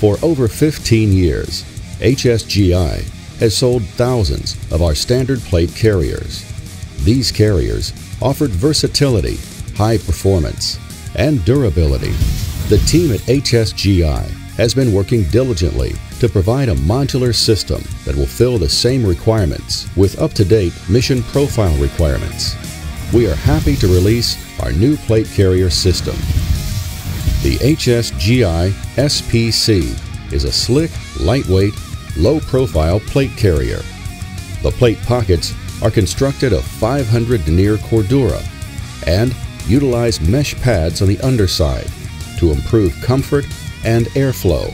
For over 15 years, HSGI has sold thousands of our standard plate carriers. These carriers offered versatility, high performance, and durability. The team at HSGI has been working diligently to provide a modular system that will fill the same requirements with up-to-date mission profile requirements. We are happy to release our new plate carrier system. The HSGI SPC is a slick, lightweight, low-profile plate carrier. The plate pockets are constructed of 500 denier Cordura and utilize mesh pads on the underside to improve comfort and airflow.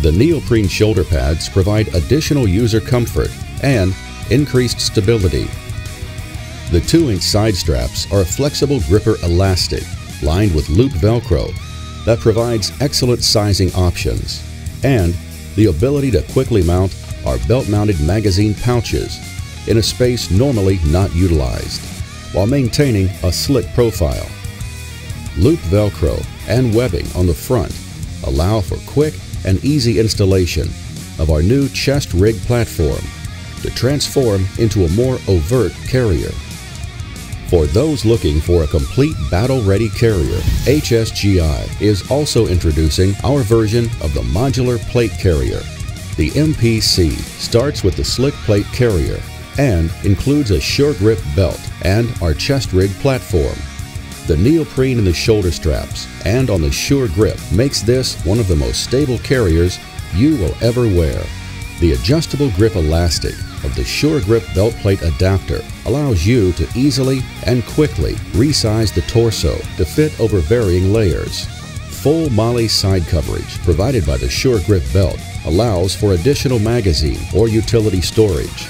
The neoprene shoulder pads provide additional user comfort and increased stability. The 2-inch side straps are a flexible gripper elastic lined with loop Velcro that provides excellent sizing options and the ability to quickly mount our belt-mounted magazine pouches in a space normally not utilized while maintaining a slick profile. Loop Velcro and webbing on the front allow for quick and easy installation of our new chest rig platform to transform into a more overt carrier. For those looking for a complete battle-ready carrier, HSGI is also introducing our version of the modular plate carrier. The MPC starts with the slick plate carrier and includes a sure grip belt and our chest rig platform. The neoprene in the shoulder straps and on the Sure Grip makes this one of the most stable carriers you will ever wear. The adjustable grip elastic of the Sure Grip belt plate adapter allows you to easily and quickly resize the torso to fit over varying layers. Full MOLLE side coverage provided by the Sure Grip belt allows for additional magazine or utility storage